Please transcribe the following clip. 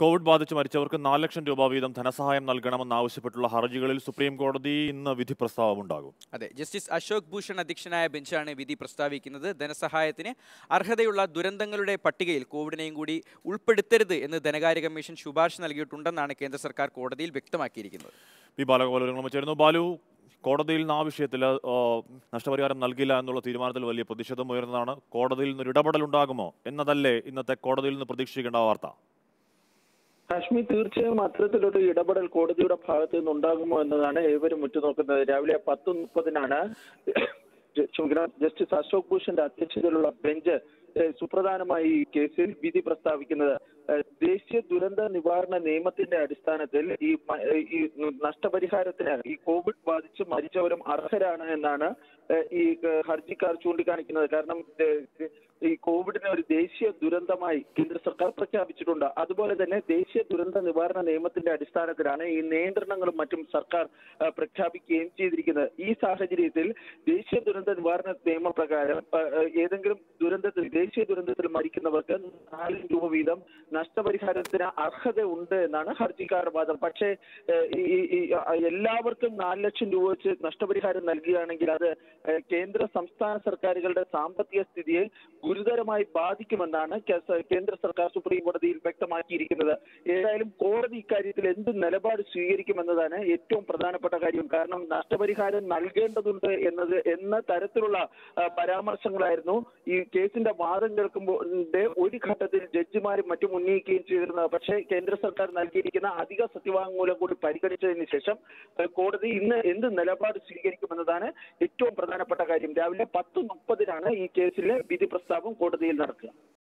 Covid ബാധിച്ച് മരിച്ചവർക്ക് നാല് ലക്ഷം രൂപ വീതം ധനസഹായം നൽകണമെന്നാവശ്യപ്പെട്ടുള്ള ഹർജികളിൽ സുപ്രീം കോടതി ഇന്ന് വിധി പ്രസ്താവമുണ്ടാകും അതെ ജസ്റ്റിസ് അശോക് ഭൂഷൺ അധ്യക്ഷനായ ബെഞ്ചാണ് വിധി പ്രസ്താവിക്കുന്നത്. ധനസഹായത്തിന് അർഹതയുള്ള ദുരന്തങ്ങളുടെ പട്ടികയിൽ കോവിഡിനെയും കൂടി ഉൾപ്പെടുത്തരുത് എന്ന് ധനകാര്യ കമ്മീഷൻ ശുപാർശ നൽകിയിട്ടുണ്ടെന്നാണ് കേന്ദ്ര സർക്കാർ കോടതിയിൽ വ്യക്തമാക്കിയിരിക്കുന്നത്. പി. ബാലഗോപാലങ്ങൾ ചേരുന്നു ബാലു കോടതിയിൽ നിന്ന് ആ വിഷയത്തിൽ നഷ്ടപരിഹാരം നൽകില്ല എന്നുള്ള തീരുമാനത്തിൽ വലിയ പ്രതിഷേധം ഉയർന്നതാണ്. കോടതിയിൽ നിന്നൊരു ഇടപെടൽ ഉണ്ടാകുമോ എന്നതല്ലേ ഇന്നത്തെ കോടതിയിൽ നിന്ന് പ്രതീക്ഷിക്കേണ്ട വാർത്ത. കാശ്മീർ തീർച്ചയായും അത്തരത്തിലൊരു ഇടപെടൽ കോടതിയുടെ ഭാഗത്തു നിന്ന് ഉണ്ടാകുമോ എന്നതാണ് ഏവരും ഉറ്റുനോക്കുന്നത്. രാവിലെ പത്ത് മുപ്പതിനാണ് ജസ്റ്റിസ് അശോക് ഭൂഷന്റെ അധ്യക്ഷതയിലുള്ള ബെഞ്ച് സുപ്രധാനമായി ഈ കേസിൽ വിധി പ്രസ്താവിക്കുന്നത്. ദേശീയ ദുരന്ത നിവാരണ നിയമത്തിന്റെ അടിസ്ഥാനത്തിൽ ഈ നഷ്ടപരിഹാരത്തിന് ഈ കോവിഡ് ബാധിച്ച് മരിച്ചവരും അർഹരാണ് എന്നാണ് ഈ ഹർജിക്കാർ ചൂണ്ടിക്കാണിക്കുന്നത്. കാരണം ഈ കോവിഡിനെ ഒരു ദേശീയ ദുരന്തമായി കേന്ദ്ര സർക്കാർ പ്രഖ്യാപിച്ചിട്ടുണ്ട്. അതുപോലെ തന്നെ ദേശീയ ദുരന്ത നിവാരണ നിയമത്തിന്റെ അടിസ്ഥാനത്തിലാണ് ഈ നിയന്ത്രണങ്ങളും മറ്റും സർക്കാർ പ്രഖ്യാപിക്കുകയും ചെയ്തിരിക്കുന്നത്. ഈ സാഹചര്യത്തിൽ ദേശീയ ദുരന്ത നിവാരണ നിയമപ്രകാരം ഏതെങ്കിലും ദുരന്തത്തിൽ ദേശീയ ദുരന്തത്തിൽ മരിക്കുന്നവർക്ക് നാല് രൂപ വീതം നഷ്ടപരിഹാരത്തിന് അർഹത ഉണ്ട് എന്നാണ് ഹർജിക്കാർ വാദം പക്ഷേ എല്ലാവർക്കും നാല് ലക്ഷം രൂപ വെച്ച് നഷ്ടപരിഹാരം നൽകുകയാണെങ്കിൽ അത് കേന്ദ്ര സംസ്ഥാന സർക്കാരുകളുടെ സാമ്പത്തിക സ്ഥിതിയെ ഗുരുതരമായി ബാധിക്കുമെന്നാണ് കേന്ദ്ര സർക്കാർ സുപ്രീം കോടതിയിൽ വ്യക്തമാക്കിയിരിക്കുന്നത്. ഏതായാലും കോടതി ഇക്കാര്യത്തിൽ എന്ത് നിലപാട് സ്വീകരിക്കുമെന്നതാണ് ഏറ്റവും പ്രധാനപ്പെട്ട കാര്യം. കാരണം നഷ്ടപരിഹാരം നൽകേണ്ടതുണ്ട് എന്നത് എന്ന തരത്തിലുള്ള പരാമർശങ്ങളായിരുന്നു ഈ കേസിന്റെ വാദം കേൾക്കുമ്പോൾ ഒരു ഘട്ടത്തിൽ ജഡ്ജിമാരും മറ്റും ഉന്നയിക്കുകയും ചെയ്തിരുന്നത്. പക്ഷേ കേന്ദ്ര സർക്കാർ നൽകിയിരിക്കുന്ന അധിക സത്യവാങ്മൂലം കൂടി പരിഗണിച്ചതിന് ശേഷം കോടതി ഇന്ന് എന്ത് നിലപാട് സ്വീകരിക്കുമെന്നതാണ് ഏറ്റവും പ്രധാനപ്പെട്ട കാര്യം. രാവിലെ പത്ത് മുപ്പതിനാണ് ഈ കേസിലെ വിധി പ്രസ്താവം കോടതിയിൽ നടക്കുക.